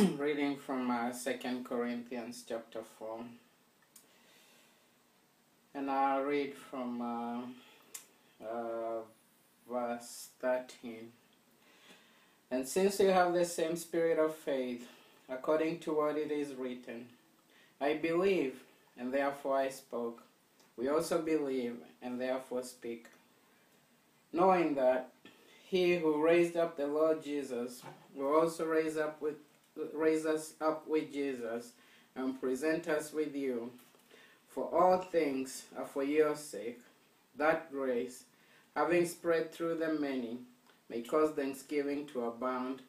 reading from uh, 2 Corinthians chapter 4. And I'll read from uh, uh, verse 13. And since you have the same spirit of faith, according to what it is written, I believe, and therefore I spoke. We also believe, and therefore speak. Knowing that he who raised up the Lord Jesus will also raise up with raise us up with Jesus and present us with you. For all things are for your sake, that grace, having spread through the many, may cause thanksgiving to abound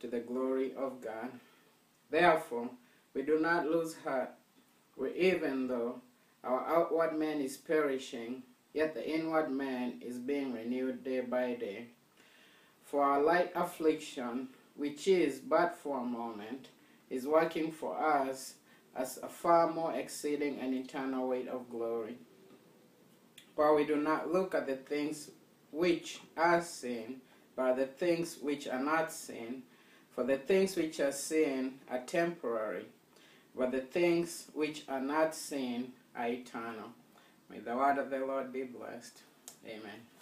to the glory of God. Therefore, we do not lose heart, we, even though our outward man is perishing, yet the inward man is being renewed day by day. For our light affliction, which is but for a moment, is working for us as a far more exceeding and eternal weight of glory. For we do not look at the things which are seen, but the things which are not seen. For the things which are seen are temporary, but the things which are not seen are eternal. May the word of the Lord be blessed. Amen.